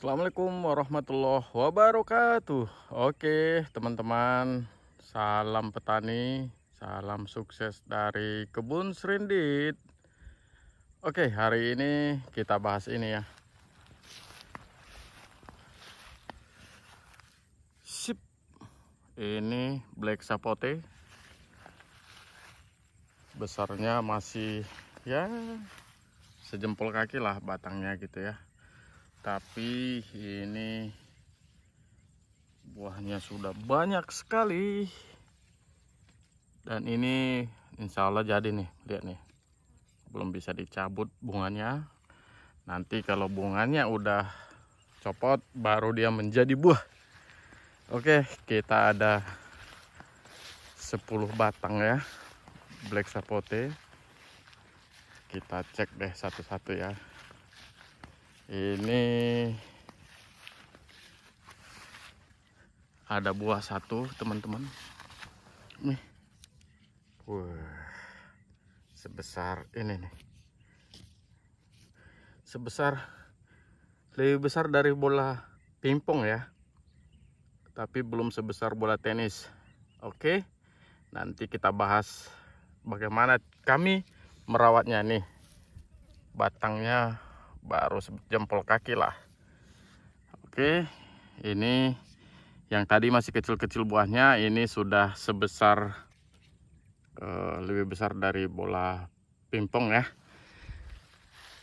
Assalamualaikum warahmatullahi wabarakatuh. Oke teman-teman Salam petani Salam sukses dari kebun serindit. Oke hari ini kita bahas ini ya. Sip. Ini black sapote. Besarnya masih ya sejempol kaki lah batangnya gitu ya tapi ini buahnya sudah banyak sekali. Dan ini insya Allah jadi nih lihat nih. Belum bisa dicabut bunganya. Nanti kalau bunganya udah copot baru dia menjadi buah. Oke kita ada 10 batang ya black sapote. Kita cek deh satu-satu ya ini ada buah satu teman-teman. Nih. Wah sebesar ini nih. Sebesar lebih besar dari bola pingpong ya. Tapi belum sebesar bola tenis. Oke nanti kita bahas bagaimana kami merawatnya nih. Batangnya baru jempol kaki lah. Oke ini yang tadi masih kecil-kecil buahnya ini sudah sebesar uh, lebih besar dari bola pingpong ya.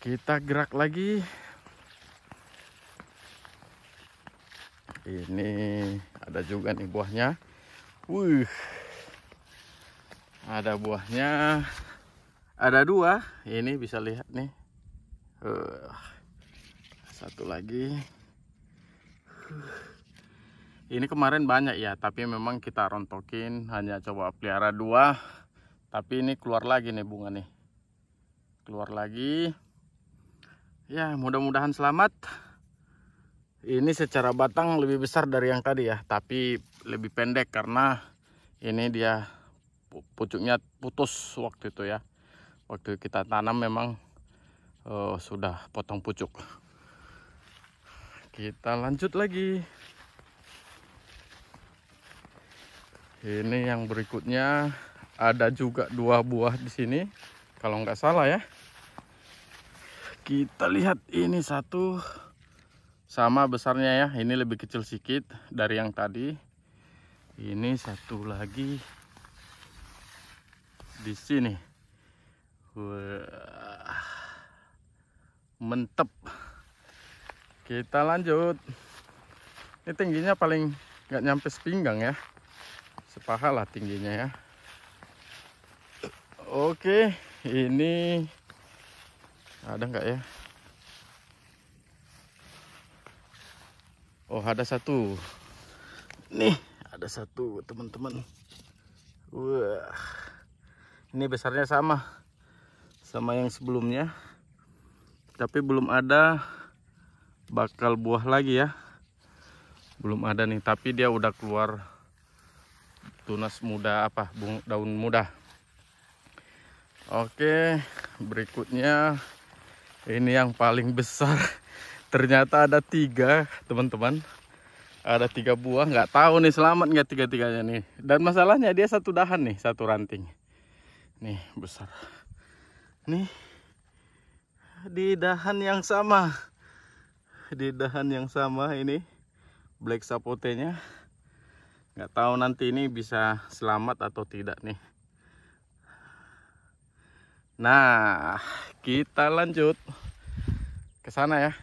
Kita gerak lagi. Ini ada juga nih buahnya. Wuh, ada buahnya. Ada dua ini bisa lihat nih uh, satu lagi. Ini kemarin banyak ya tapi memang kita rontokin hanya coba pelihara dua. Tapi ini keluar lagi nih bunga nih. Keluar lagi. Ya mudah-mudahan selamat. Ini secara batang lebih besar dari yang tadi ya tapi lebih pendek karena ini dia pucuknya putus waktu itu ya. Waktu kita tanam memang oh, sudah potong pucuk. Kita lanjut lagi. Ini yang berikutnya ada juga dua buah di sini kalau nggak salah ya. Kita lihat ini satu sama besarnya ya. Ini lebih kecil sedikit dari yang tadi. Ini satu lagi di sini. Wah mentep. Kita lanjut. Ini tingginya paling nggak nyampe sepinggang ya. Sepaha lah tingginya ya. Oke ini ada nggak ya? Oh ada satu. Nih ada satu teman-teman. Wah ini besarnya sama. Sama yang sebelumnya tapi belum ada bakal buah lagi ya. Belum ada nih tapi dia udah keluar tunas muda apa daun muda. Oke berikutnya ini yang paling besar. Ternyata ada tiga teman-teman. Ada tiga buah nggak tahu nih selamat nggak tiga-tiganya nih. Dan masalahnya dia satu dahan nih satu ranting. Nih besar. Nih di dahan yang sama. Di dahan yang sama ini black sapotenya. Nggak tahu nanti ini bisa selamat atau tidak nih. Nah kita lanjut ke sana ya.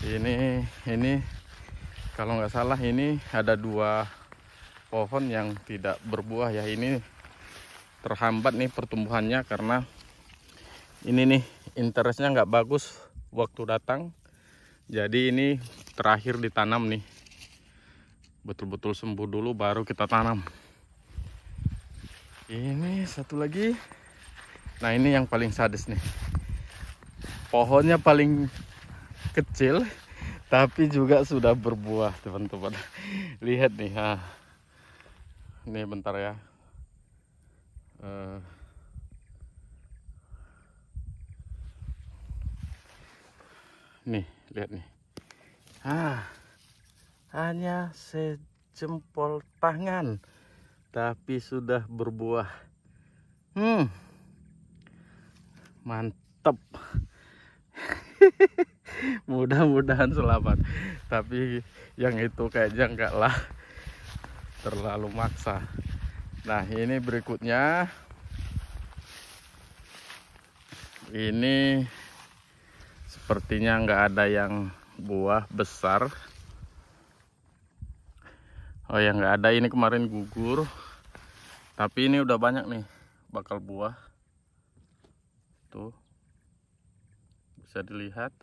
Ini ini kalau nggak salah ini ada dua pohon yang tidak berbuah ya. Ini terhambat nih pertumbuhannya karena ini nih interestnya nggak bagus waktu datang. Jadi ini terakhir ditanam nih. Betul-betul sembuh dulu baru kita tanam. Ini satu lagi. Nah ini yang paling sadis nih. Pohonnya paling kecil tapi juga sudah berbuah teman-teman. Lihat nih ha ini bentar ya. Uh, nih lihat nih. Ah hanya sejempol tangan tapi sudah berbuah. Hmm mantep. Mudah-mudahan selamat tapi yang itu kayaknya enggak lah. Terlalu maksa. Nah ini berikutnya. Ini sepertinya enggak ada yang buah besar Oh ya nggak ada ini kemarin gugur. Tapi ini udah banyak nih bakal buah. Tuh. Bisa dilihat.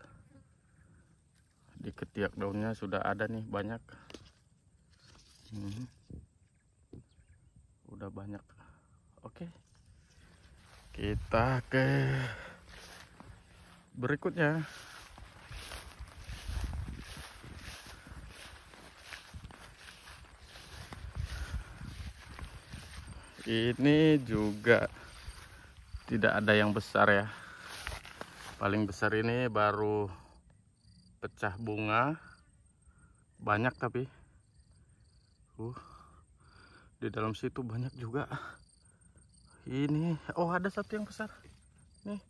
Di ketiak daunnya sudah ada nih banyak. Hmm. Udah banyak. Oke. Kita ke berikutnya. ini juga tidak ada yang besar ya. Paling besar ini baru pecah bunga. Banyak tapi. Uh di dalam situ banyak juga. Ini oh ada satu yang besar nih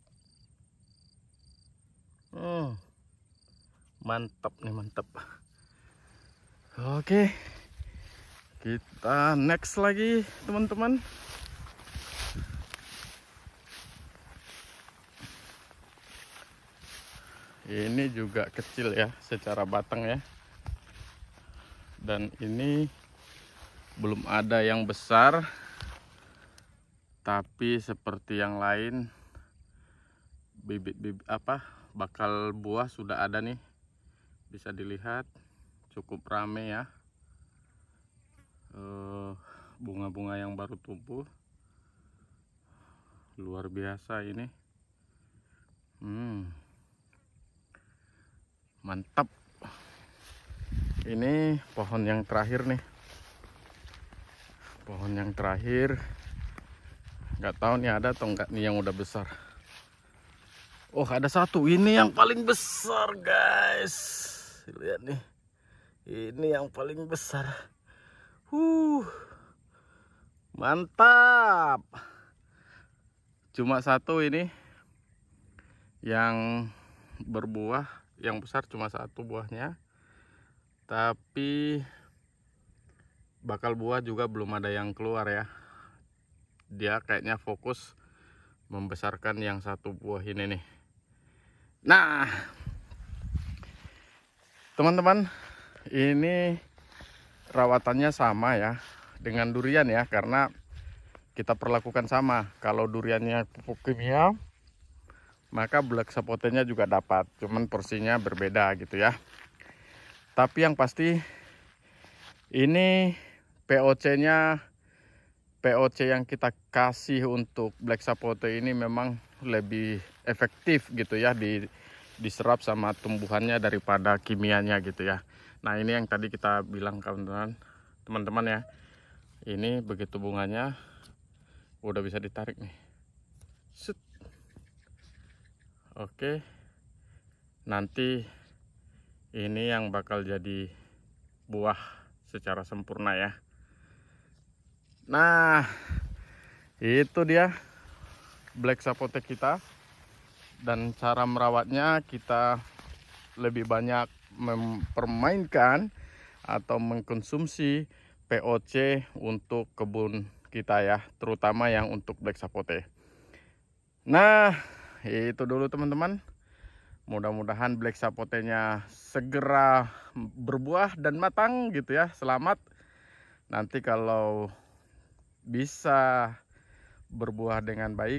hmm, mantap nih mantap oke. Kita next lagi teman-teman. Ini juga kecil ya secara batang ya. Dan ini belum ada yang besar tapi seperti yang lain bibit-bibit apa bakal buah sudah ada nih bisa dilihat cukup rame ya. Eh, bunga-bunga yang baru tumbuh. Luar biasa ini. Hmm. mantap. Ini pohon yang terakhir nih. Pohon yang terakhir. Nggak tahu nih ada atau enggak nih yang udah besar. Oh ada satu. Ini yang paling besar guys lihat nih ini yang paling besar Uh, mantap. Cuma satu ini yang berbuah, yang besar cuma satu buahnya. Tapi bakal buah juga belum ada yang keluar ya. Dia kayaknya fokus membesarkan yang satu buah ini nih. Nah, teman-teman, ini rawatannya sama ya dengan durian ya karena kita perlakukan sama. Kalau duriannya pupuk kimia maka black sapotenya juga dapat cuman porsinya berbeda gitu ya. Tapi yang pasti ini POC nya POC yang kita kasih untuk black sapote ini memang lebih efektif gitu ya di diserap sama tumbuhannya daripada kimianya gitu ya Nah ini yang tadi kita bilang kawan-kawan teman-teman ya. Ini begitu bunganya udah bisa ditarik nih. Set. Oke. Nanti ini yang bakal jadi buah secara sempurna ya. Nah, itu dia black sapote kita dan cara merawatnya kita lebih banyak mempermainkan atau mengkonsumsi POC untuk kebun kita ya, terutama yang untuk black sapote. Nah, itu dulu teman-teman. Mudah-mudahan black sapotenya segera berbuah dan matang gitu ya. Selamat. Nanti kalau bisa berbuah dengan baik